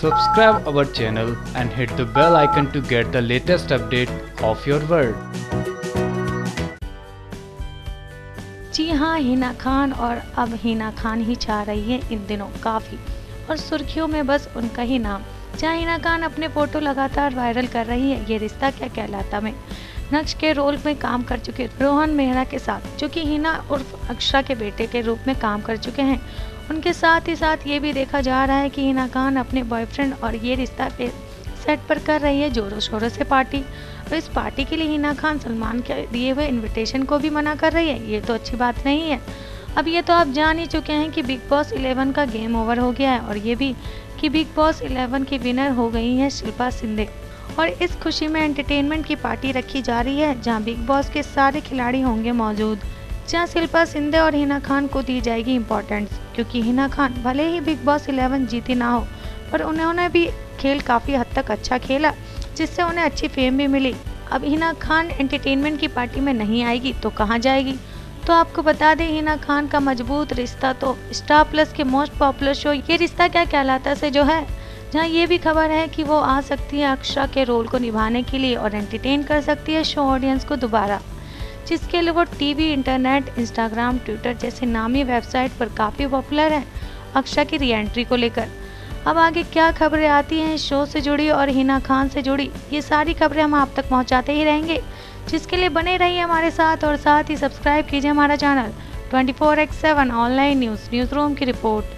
Subscribe our channel and hit the bell icon to get the latest update of your world. जी हाँ हिना खान और अब हिना खान ही चाह रही है इन दिनों काफ़ी। और सुर्खियों में बस उनका ही नाम। जहाँ हिना खान अपने फ़ोटो लगातार वायरल कर रही है, ये रिश्ता क्या कहलाता में नक्श के रोल में काम कर चुके रोहन मेहरा के साथ, जो कि हिना उर्फ़ अक्षरा के बेटे के रूप में काम कर चुके हैं। उनके साथ ही साथ ये भी देखा जा रहा है कि हिना खान अपने बॉयफ्रेंड और ये रिश्ता पे सेट पर कर रही है जोरों शोरों से पार्टी। और इस पार्टी के लिए हिना खान सलमान के दिए हुए इनविटेशन को भी मना कर रही है। ये तो अच्छी बात नहीं है। अब ये तो आप जान ही चुके हैं कि बिग बॉस 11 का गेम ओवर हो गया है और ये भी कि बिग बॉस 11 की विनर हो गई है शिल्पा सिंधे और इस खुशी में एंटरटेनमेंट की पार्टी रखी जा रही है, जहाँ बिग बॉस के सारे खिलाड़ी होंगे मौजूद। जहाँ शिल्पा सिंधे और हिना खान को दी जाएगी इम्पोर्टेंस क्योंकि हिना खान भले ही बिग बॉस 11 जीती ना हो, पर उन्होंने भी खेल काफ़ी हद तक अच्छा खेला, जिससे उन्हें अच्छी फेम भी मिली। अब हिना खान एंटरटेनमेंट की पार्टी में नहीं आएगी तो कहाँ जाएगी? तो आपको बता दें, हिना खान का मज़बूत रिश्ता तो स्टार प्लस के most popular show Yeh Rishta Kya कहलाता से जो है? जहाँ ये भी खबर है कि वो आ सकती है अक्षरा के रोल को निभाने के लिए और एंटरटेन कर सकती है शो ऑडियंस को दोबारा। जिसके लिए वो टीवी, इंटरनेट, इंस्टाग्राम, ट्विटर जैसे नामी वेबसाइट पर काफ़ी पॉपुलर है, अक्षय की री एंट्री को लेकर। अब आगे क्या खबरें आती हैं शो से जुड़ी और हिना खान से जुड़ी, ये सारी खबरें हम आप तक पहुंचाते ही रहेंगे। जिसके लिए बने रहिए हमारे साथ और साथ ही सब्सक्राइब कीजिए हमारा channel 24x7 online news newsroom की report